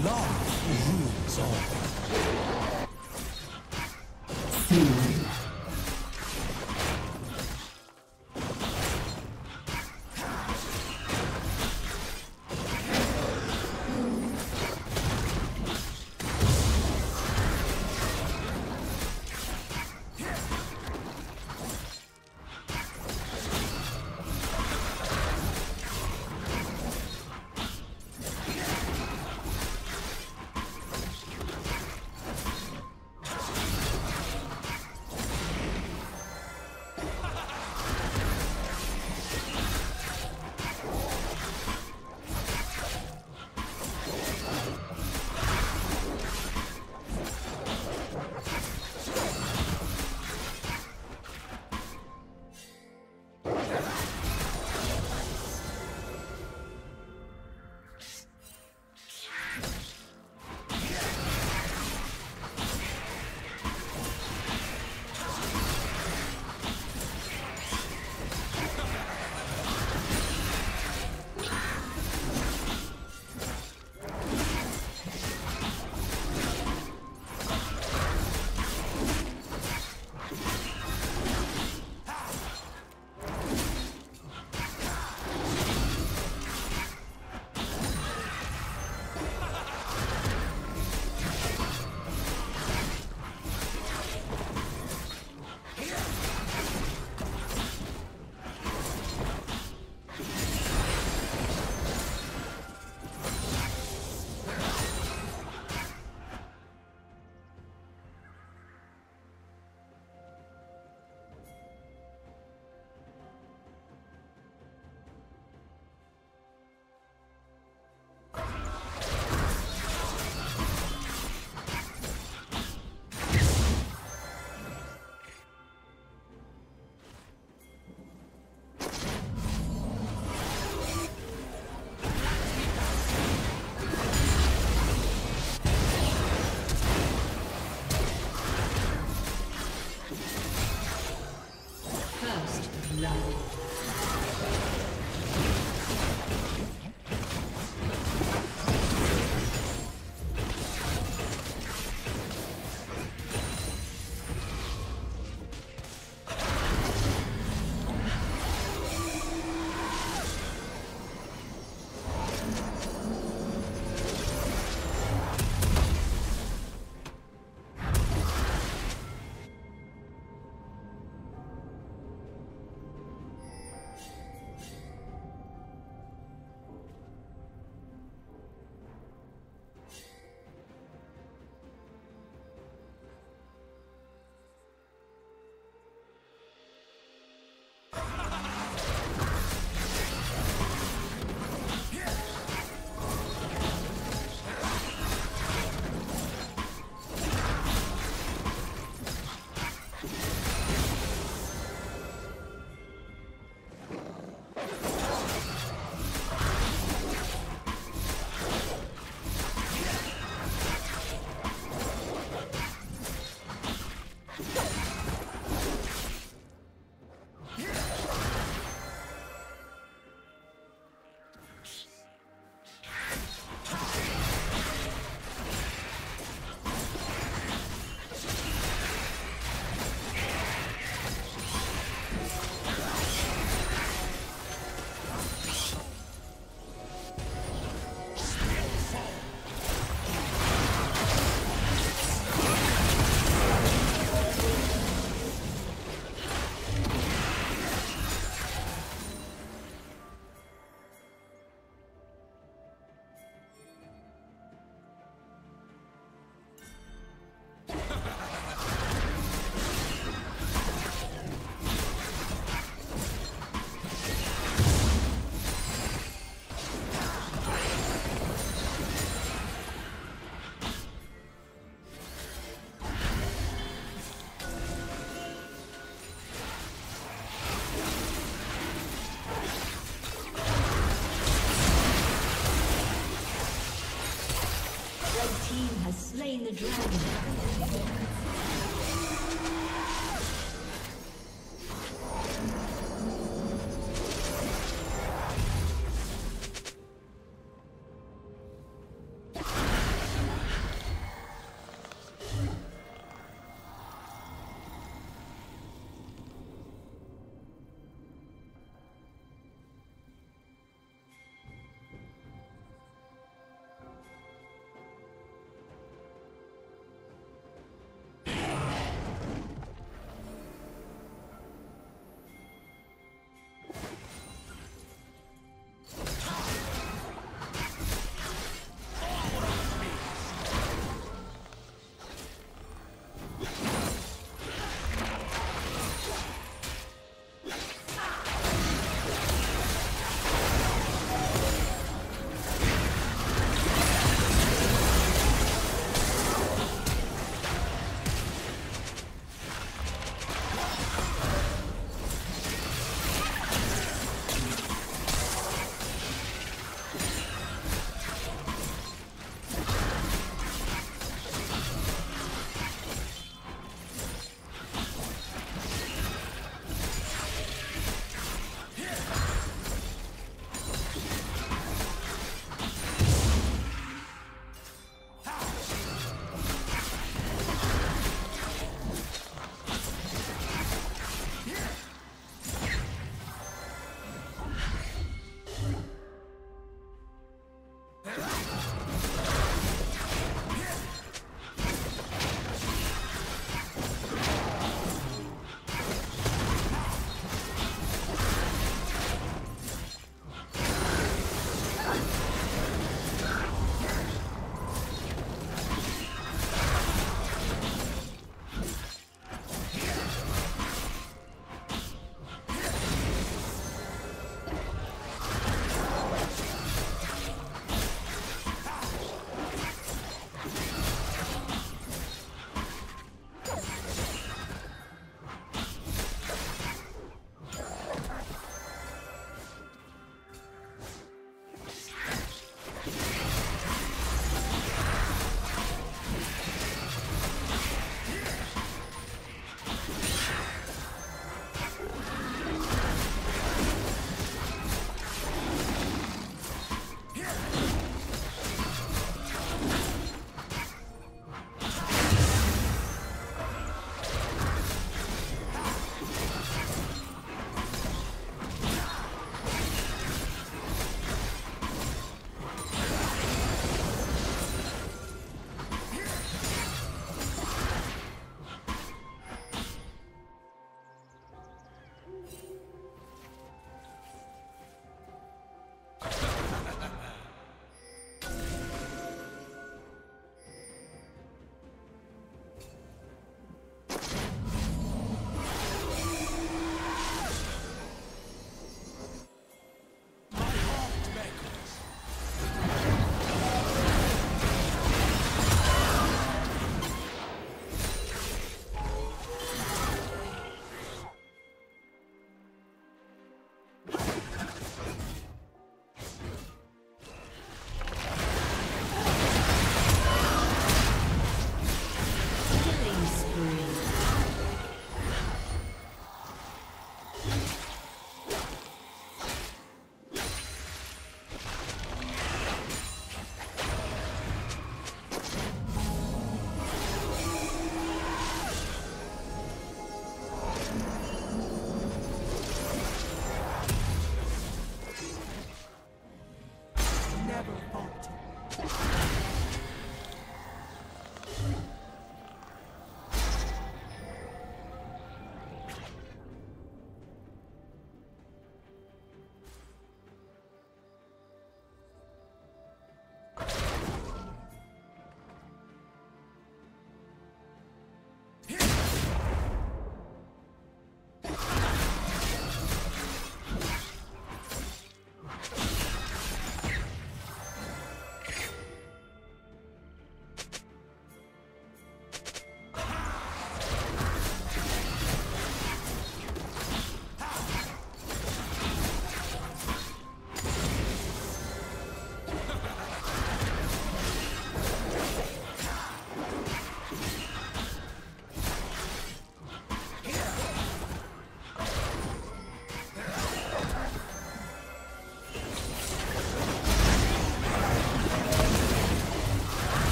Love rules all. First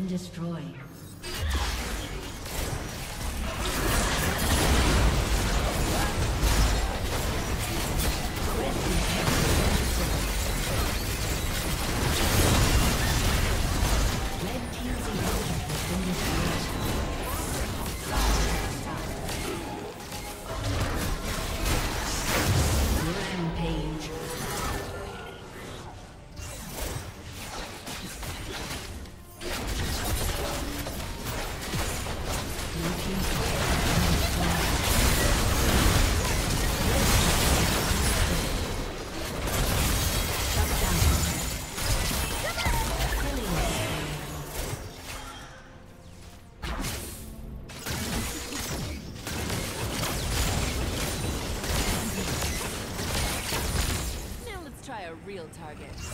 Destroyed. Target.